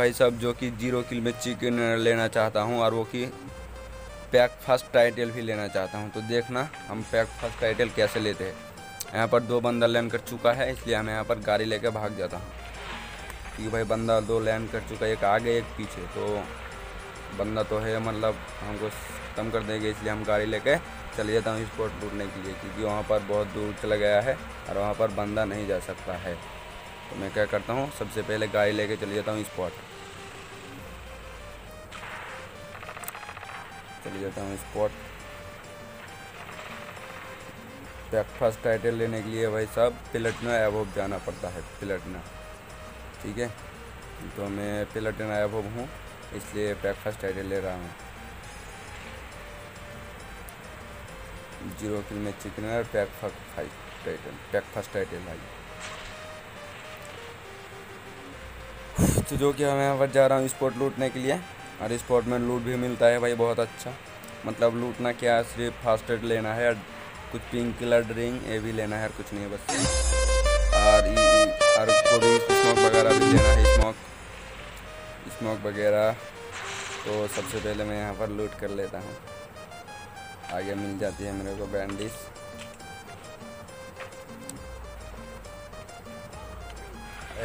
भाई साहब, जो कि ज़ीरो किल में चिकन लेना चाहता हूँ और वो कि पैक फ़र्स्ट टाइटल भी लेना चाहता हूँ। तो देखना, हम पैक फ़र्स्ट टाइटल कैसे लेते हैं। यहाँ पर दो बंदा लैंड कर चुका है, इसलिए हम यहाँ पर गाड़ी लेकर भाग जाता हूँ। कि भाई बंदा दो लैंड कर चुका है, एक आगे, एक पीछे। तो बंदा तो है मतलब हमको कम कर देंगे, इसलिए हम गाड़ी लेके चले जाता हूँ स्पॉट लूटने के लिए, क्योंकि वहाँ पर बहुत दूर चला गया है और वहाँ पर बंदा नहीं जा सकता है। तो मैं क्या करता हूँ, सबसे पहले गाड़ी लेके चले जाता हूँ स्पॉट चले जाता हूँ स्पॉट ब्रेकफास्ट टाइटल लेने के लिए भाई साहब पिलटना एवोब जाना पड़ता है पिलटना ठीक है? तो मैं पिलटना एवोब हूँ, इसलिए ब्रेकफास्ट टाइटल ले रहा हूँ। ज़ीरो किल में चिकन और पैक फाइव टाइटल टाइटल भाई। तो जो कि मैं यहाँ पर जा रहा हूँ स्पॉट लूटने के लिए। और स्पॉट में लूट भी मिलता है भाई, बहुत अच्छा। मतलब लूटना क्या है, सिर्फ़ फास्ट एड लेना है, कुछ पिंक कलर ड्रिंक ये भी लेना है, और कुछ नहीं बस। और भी स्मोक वगैरह भी लेना है स्मोक स्मोक वगैरह। तो सबसे पहले मैं यहाँ पर लूट कर लेता हूँ। आगे मिल जाती है मेरे को बैंडिस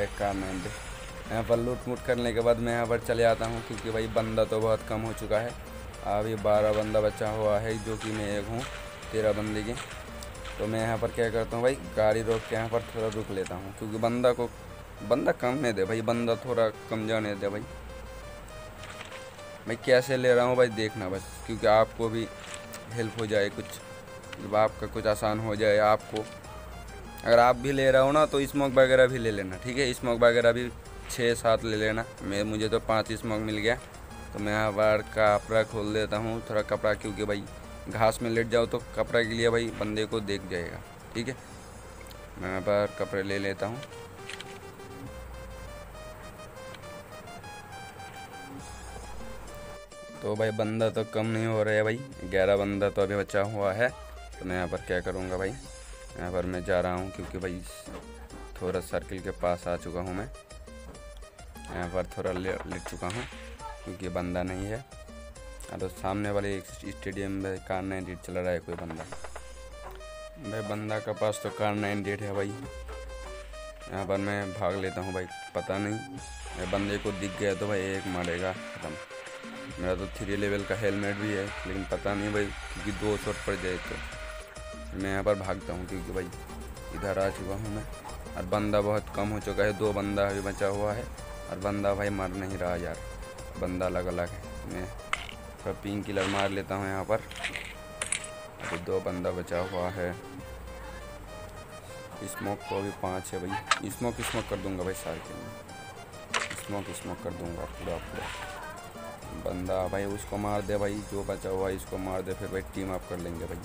एक काम यहाँ पर लूट मूट करने के बाद मैं यहाँ पर चले आता हूँ, क्योंकि भाई बंदा तो बहुत कम हो चुका है। अभी बारह बंदा बचा हुआ है, जो कि मैं एक हूँ, तेरह बंदे की। तो मैं यहाँ पर क्या करता हूँ भाई, गाड़ी रोक के यहाँ पर थोड़ा रुक लेता हूँ, क्योंकि बंदा को, बंदा कम नहीं दे भाई, बंदा थोड़ा कम जाने दे भाई। मैं कैसे ले रहा हूँ भाई, देखना बस, क्योंकि आपको भी हेल्प हो जाए कुछ। जब आपका कुछ आसान हो जाए, आपको। अगर आप भी ले रहा हो ना तो स्मोक वगैरह भी ले लेना, ठीक है? स्मोक वगैरह भी छः सात ले लेना। मैं, मुझे तो पाँच ही स्मोक मिल गया। तो मैं यहाँ पर कपड़ा खोल देता हूँ, थोड़ा कपड़ा, क्योंकि भाई घास में लेट जाओ तो कपड़ा के लिए भाई बंदे को देख जाएगा। ठीक है? मैं यहाँ पर कपड़े ले लेता हूँ। तो भाई बंदा तो कम नहीं हो रहा है भाई। ग्यारह बंदा तो अभी बचा हुआ है। तो मैं यहाँ पर क्या करूँगा भाई? यहाँ पर मैं जा रहा हूँ, क्योंकि भाई थोड़ा सर्किल के पास आ चुका हूँ मैं। यहाँ पर थोड़ा लेट चुका हूँ, क्योंकि बंदा नहीं है। तो सामने वाले स्टेडियम में कार नाइन डेट चला रहा है कोई बंदा? भाई, बंदा के पास तो कार नाइन डेट है भाई। यहाँ पर मैं भाग लेता हूँ भाई, पता नहीं। बंदे को दिख गया तो भाई एक मारेगा, ख़त्म। मेरा तो थ्री लेवल का हेलमेट भी है, लेकिन पता नहीं भाई, क्योंकि दो शॉट पड़ जाए तो। मैं यहाँ पर भागता हूँ, क्योंकि भाई, इधर आ चुका हूँ मैं। और बंदा बहुत कम हो चुका है, दो बंदा अभी बचा हुआ है। और बंदा भाई मर नहीं रहा यार। बंदा अलग अलग है। मैं थोड़ा पिंक किलर मार लेता हूँ यहाँ पर। अभी दो बंदा बचा हुआ है। स्मोक को भी पाँच है भाई। स्मोक स्मोक कर दूँगा भाई सारे के लिए। स्मोक स्मोक कर दूँगा पूरा पूरा। बंदा भाई उसको मार दे भाई। जो बचा हुआ है इसको मार दे, फिर भाई टीम अप कर लेंगे भाई।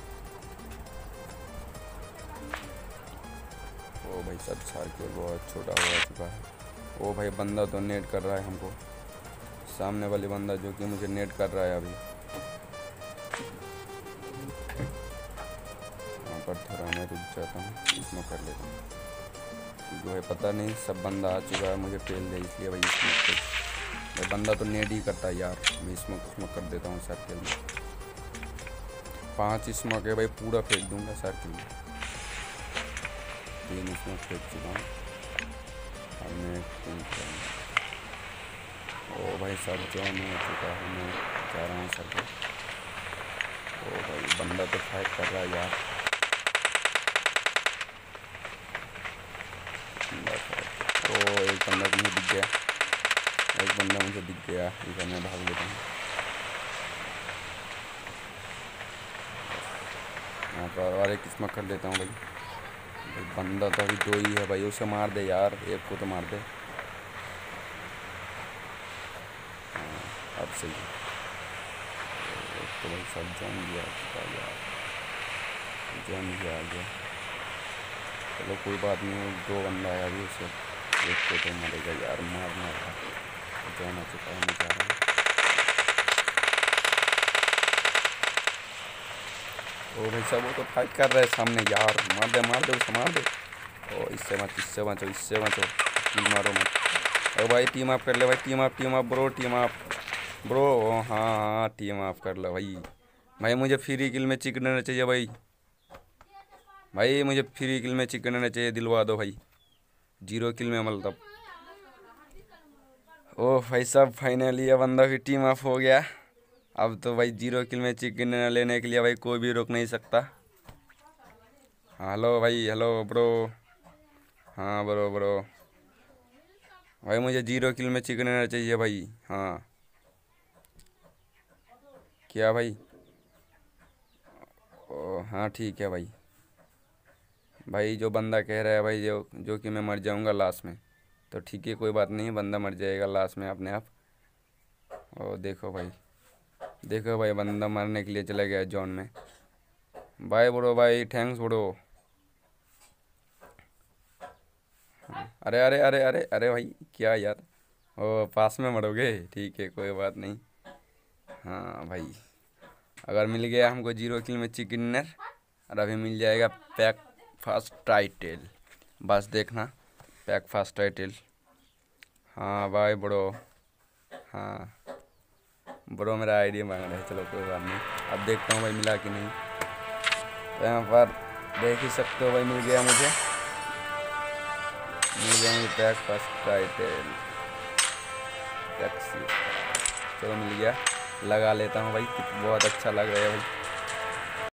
ओ भाई सब सार्किल बहुत छोटा हो चुका है। ओ भाई, बंदा तो नेट कर रहा है हमको। सामने वाले बंदा जो कि मुझे नेट कर रहा है अभी। यहाँ पर थोड़ा मैं रुक जाता हूँ, इसमें कर लेता हूँ। जो है, पता नहीं, सब बंदा आ चुका है, मुझे फेल दे इसलिए भाई इसमें बंदा तो नेट ही करता है यार। मैं इसमें उसमें कर देता हूँ सर्किल में। पाँच इसमें है भाई पूरा फेंक दूँगा सर्किल में। तीन इसमें फेंक चुका हूँ। मैं ओ भाई सब जो मैं हो चुका है मैं जा रहा हूँ सर को ओ भाई, बंदा तो फाइट कर रहा है यार। ओ, एक बंदा तो मुझे दिख गया। एक बंदा मुझे दिख गया। इधर मैं भाग लेता हूँ। यहाँ पर और एक किस्मत कर लेता हूँ भाई। बंदा तो अभी दो ही है भाई उसे मार दे यार एक को तो मार दे। हाँ, अब सही तो भाई सब जान गया जान गया आ गया चलो कोई बात नहीं दो बंदा है अभी उसे। एक को तो मरेगा यार मारना मार। जाना चुका रहा हूँ। ओ भाई साहब, वो तो फाइट कर रहे हैं सामने, यार मार दे मार दे, उसे मार दे। ओ, इससे मत, इससे बचो इससे बचो मारो मत। ओ भाई टीम अप कर ले भाई team up team up bro team up bro हाँ हाँ टीम अप कर लो भाई। भाई, मुझे फ्री किल में चिकन रहना चाहिए भाई। भाई, मुझे फ्री किल में चिकन रहना चाहिए, दिलवा दो भाई। ज़ीरो किल में मतलब ओ भाई सब फाइनली ये बंदा की टीम ऑफ़ हो गया। अब तो भाई ज़ीरो किल में चिकन लेने के लिए भाई कोई भी रोक नहीं सकता। हेलो भाई हेलो ब्रो हाँ ब्रो ब्रो भाई मुझे ज़ीरो किल में चिकन रहना चाहिए भाई। हाँ। क्या भाई? ओ हाँ ठीक है भाई। भाई जो बंदा कह रहा है भाई, जो जो कि मैं मर जाऊँगा लास्ट में तो ठीक है, कोई बात नहीं, बंदा मर जाएगा लास्ट में अपने आप। ओ, देखो भाई। देखो भाई, बंदा मरने के लिए चला गया जॉन में। बाय ब्रो भाई थैंक्स ब्रो अरे अरे अरे अरे अरे भाई, क्या यार? ओ, पास में मरोगे? ठीक है, कोई बात नहीं। हाँ भाई, अगर मिल गया हमको ज़ीरो किल में चिकनर, और अभी मिल जाएगा पैक फास्ट टाइटेल बस देखना पैक फास्ट टाइटेल हाँ भाई बड़ो हाँ। ब्रो मेरा आईडी मांग रहे चलो कोई बात नहीं। अब देखता हूँ भाई मिला कि नहीं। तो यहाँ पर देख ही सकते हो भाई, मिल गया मुझे। मिल गया मुझे पैक फ़र्स्ट टाइटल टैक्सी चलो मिल गया। लगा लेता हूँ भाई बहुत अच्छा लग रहा है भाई।